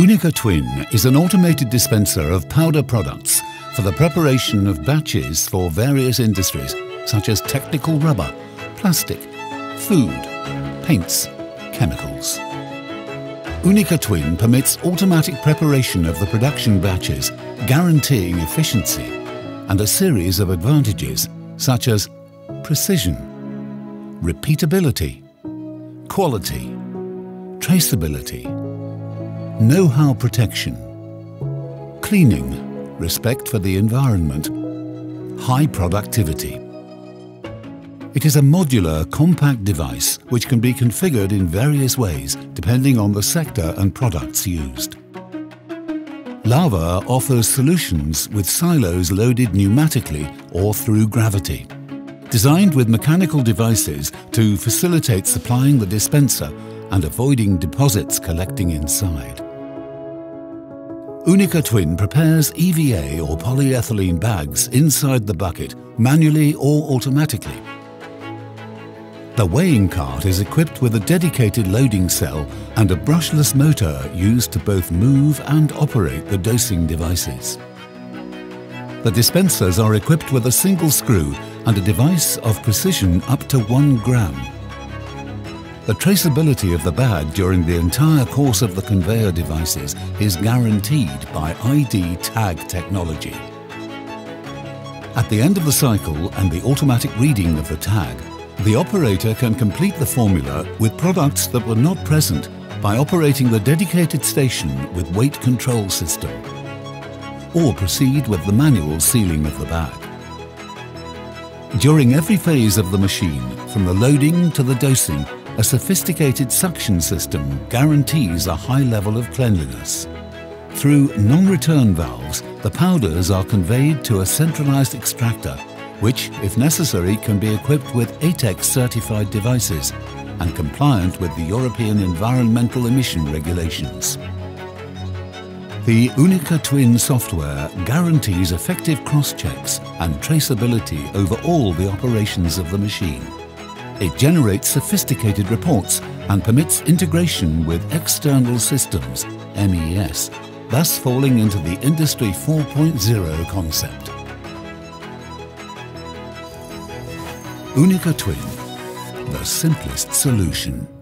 Unica Twin is an automated dispenser of powder products for the preparation of batches for various industries such as technical rubber, plastic, food, paints, chemicals. Unica Twin permits automatic preparation of the production batches, guaranteeing efficiency and a series of advantages such as precision, repeatability, quality, traceability, know-how protection, cleaning, respect for the environment, high productivity. It is a modular, compact device which can be configured in various ways depending on the sector and products used. Lawer offers solutions with silos loaded pneumatically or through gravity. Designed with mechanical devices to facilitate supplying the dispenser and avoiding deposits collecting inside. Unica Twin prepares EVA or polyethylene bags inside the bucket manually or automatically. The weighing cart is equipped with a dedicated loading cell and a brushless motor used to both move and operate the dosing devices. The dispensers are equipped with a single screw and a device of precision up to 1 gram. The traceability of the bag during the entire course of the conveyor devices is guaranteed by ID tag technology. At the end of the cycle and the automatic reading of the tag, the operator can complete the formula with products that were not present by operating the dedicated station with weight control system or proceed with the manual sealing of the bag. During every phase of the machine, from the loading to the dosing, a sophisticated suction system guarantees a high level of cleanliness. Through non-return valves, the powders are conveyed to a centralized extractor, which, if necessary, can be equipped with ATEX certified devices and compliant with the European environmental emission regulations. The Unica Twin software guarantees effective cross-checks and traceability over all the operations of the machine. It generates sophisticated reports and permits integration with external systems, MES, thus falling into the Industry 4.0 concept. Unica Twin, the simplest solution.